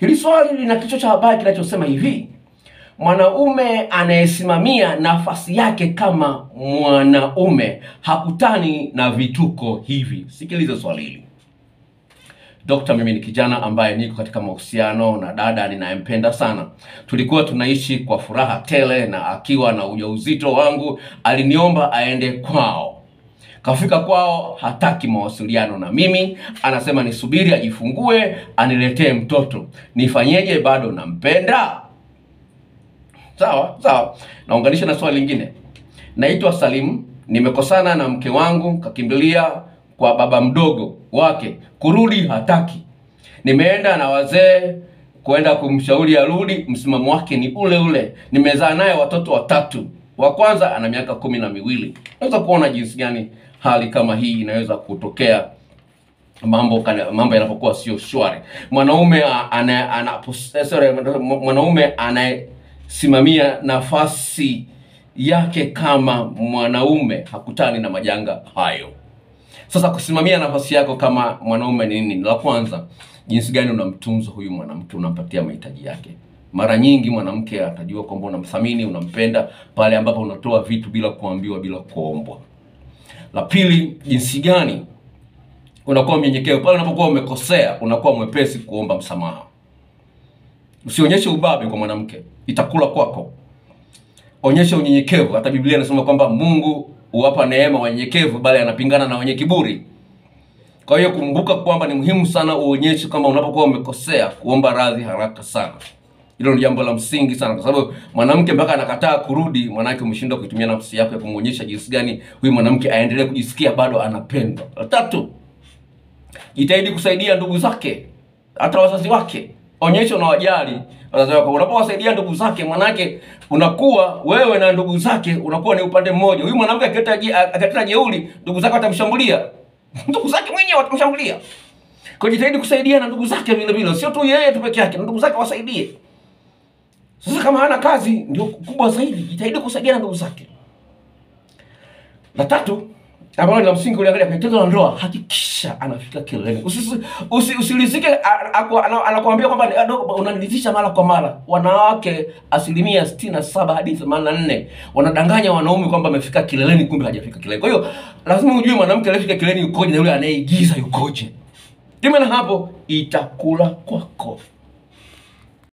Hili swali lina kichwa cha habari kinachosema hivi: mwanaume anayesimamia nafasi yake kama mwanaume hakutani na vituko hivi. Sikiliza swali hili. Dokta, mimi ni kijana ambaye niko katika mahusiano na dada ninayempenda sana. Tulikuwa tunaishi kwa furaha tele, na akiwa na ujauzito wangu aliniomba aende kwao. Kafika kwao, hataki mawasiliano na mimi, anasema nisubiri ajifungue aniletee mtoto. Nifanyeje? Bado nampenda. Sawa sawa, naunganisha na swali lingine. Naitwa Salim, nimekosana na mke wangu, kakimbilia kwa baba mdogo wake, kurudi hataki. Nimeenda na wazee kwenda kumshauri arudi, msimamo wake ni ule ule. Nimezaa naye watoto watatu, wa kwanza ana miaka kumi na miwili. Unaweza kuona jinsi gani hali kama hii inaweza kutokea mambo mambo yanapokuwa sio shwari. Mwanaume sorry, mwanaume anayesimamia nafasi yake kama mwanaume hakutani na majanga hayo. Sasa kusimamia nafasi yako kama mwanaume ni nini? La kwanza, jinsi gani unamtunza huyu mwanamke, unampatia mahitaji yake. Mara nyingi mwanamke atajua kwamba unamthamini, unampenda pale ambapo unatoa vitu bila kuambiwa, bila kuombwa. La pili, jinsi gani unakuwa mnyenyekevu pale unapokuwa umekosea, unakuwa mwepesi kuomba msamaha. Usionyeshe ubabe kwa mwanamke, itakula kwako. Onyesha unyenyekevu. Hata Biblia inasema kwamba Mungu huwapa neema wanyenyekevu, bali anapingana na wenye kiburi. Kwa hiyo kumbuka kwamba ni muhimu sana uonyeshe kwamba unapokuwa umekosea, kuomba radhi haraka sana. Hilo ni jambo la msingi sana, kwa sababu mwanamke mpaka anakataa kurudi, mwanamke umeshindwa kuitumia nafsi yako ya kumwonyesha jinsi gani huyu mwanamke aendelee kujisikia bado anapendwa. Tatu, jitahidi kusaidia ndugu zake, hata wazazi wake. Onyesha unawajali wazazi wako. Unapowasaidia ndugu zake, manake unakuwa wewe na ndugu zake unakuwa ni upande mmoja. Huyu mwanamke akitenda jeuri, ndugu zake watamshambulia, ndugu zake mwenyewe watamshambulia. Kwa jitahidi kusaidia na ndugu zake vile vile, sio tu yeye tu peke yake, na ndugu zake wasaidie. Sasa kama hana kazi, ndio kubwa zaidi, jitahidi kusaidia na ndugu zake. La tatu ambalo ni la msingi uliangalia kwenye tendo la ndoa, hakikisha anafika kileleni. Usi- Usilizike anakuambia kwamba ni- unaniridhisha mara kwa mara. Wanawake asilimia sitini na saba hadi themanini na nne wanadanganya wanaume kwamba amefika kileleni, kumbe hajafika kileleni. Kwa hiyo lazima ujue mwanamke aliyefika kileleni yukoje na yule anayeigiza yukoje. Kinyume na hapo itakula kwako.